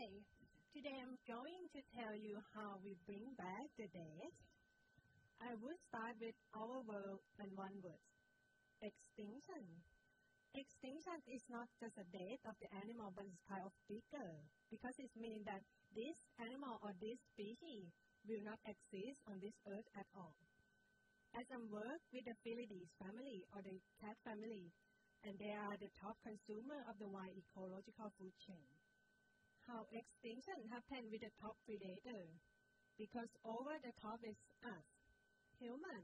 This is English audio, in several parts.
Okay, today I'm going to tell you how we bring back the dead. I would start with our world and one word extinction. Extinction is not just a death of the animal, but it's kind of bigger because it means that this animal or this species will not exist on this earth at all. As I work with the Felidae family or the cat family, and they are the top consumer of the wild ecological food chain. How extinction happened with the top predator? Because over the top is us, human.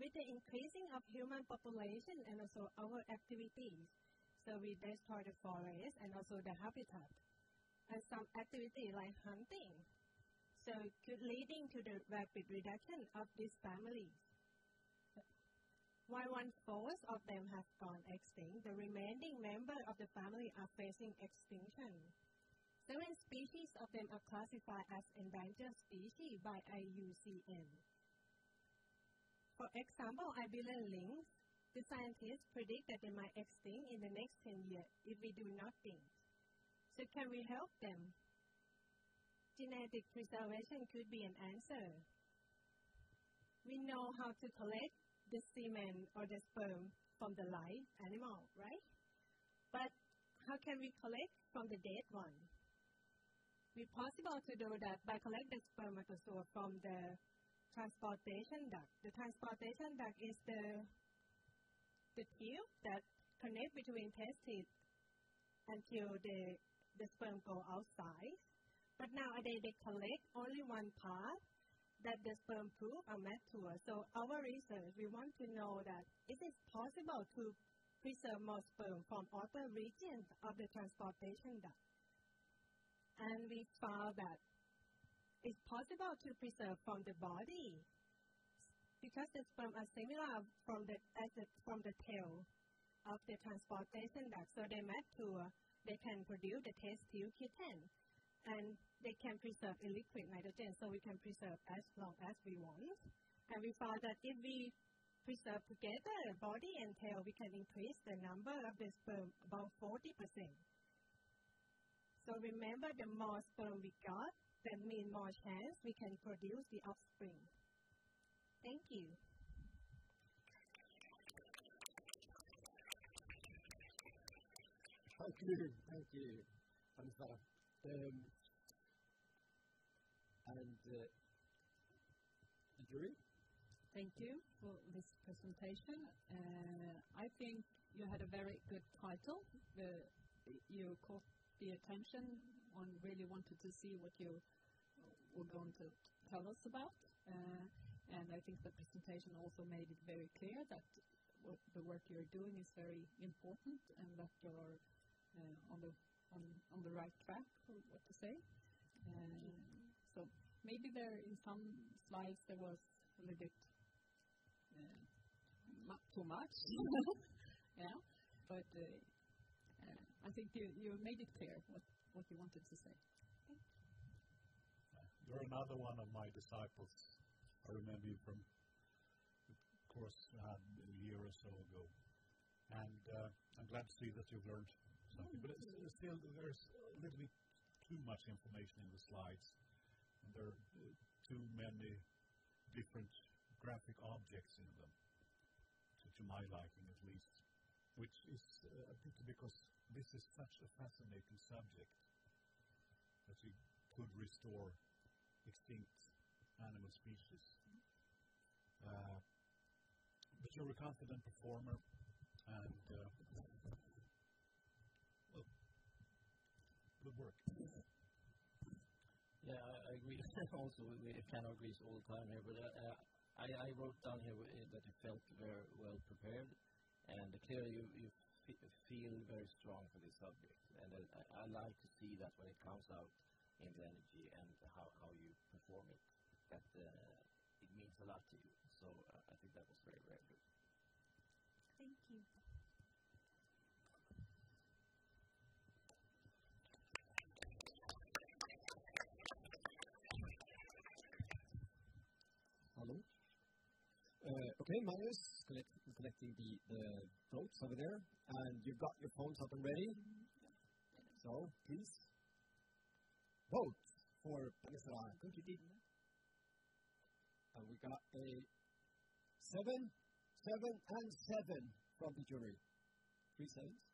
With the increasing of human population and also our activities, so we destroy the forest and also the habitat. And some activity like hunting, so could leading to the rapid reduction of these families. While one-fourth of them have gone extinct, the remaining members of the family are facing extinction. Seven species of them are classified as endangered species by IUCN. For example, Iberian lynx, the scientists predict that they might extinct in the next 10 years if we do nothing. So can we help them? Genetic preservation could be an answer. We know how to collect the semen or the sperm from the live animal, right? But how can we collect from the dead one? It's possible to do that by collecting spermatozoa from the transportation duct. The transportation duct is the the tube that connect between testes until the the sperm go outside. But nowadays they collect only one part that the sperm pool are mature. So our research, we want to know that is it possible to preserve more sperm from other regions of the transportation duct? And we found that it's possible to preserve from the body because the sperm are similar from the, the, from the tail of the transportation duct. So they mature, uh, they can produce the test tube kitten. And they can preserve a liquid nitrogen, so we can preserve as long as we want. And we found that if we preserve together a body and tail, we can increase the number of the sperm about 40%. So remember, the more sperm we got, that means more chance we can produce the offspring. Thank you. Thank you. Thank you, Anissa. Um, and uh, the jury? Thank you for this presentation. Uh, I think you had a very good title. The, you caught the attention on really wanted to see what you were going to tell us about. Uh, and I think the presentation also made it very clear that the work you're doing is very important and that you're uh, on the on, the right track, or what to say. Uh, so maybe there in some slides there was a little bit too much. yeah, but I think you, you made it clear what, what you wanted to say. You're another one of my disciples. I remember you from the course had a year or so ago. And uh, I'm glad to see that you've learned something. But it's, still, there's a little bit too much information in the slides. And there are uh, too many different graphic objects in them, to, to my liking at least, which is uh, a pity because this is such a fascinating subject that we could restore extinct animal species. Uh, but you're a confident performer, and uh, well, good work. Yeah, I, I agree. also, we, we cannot agree all the time here, but uh, I, I wrote down here that you felt very well prepared, and clearly you, you very strong for this subject. And I, I like to see that when it comes out in the energy and how, how you perform it, that uh, it means a lot to you. So uh, I think that was very, very good. Thank you. Hello. Uh, okay, Magnus, collect, collecting the, the votes over there. And you've got your phones up and ready. So, please. vote for Panisara. Couldn't you did that? And we got a seven, seven, and seven from the jury. Three sevens.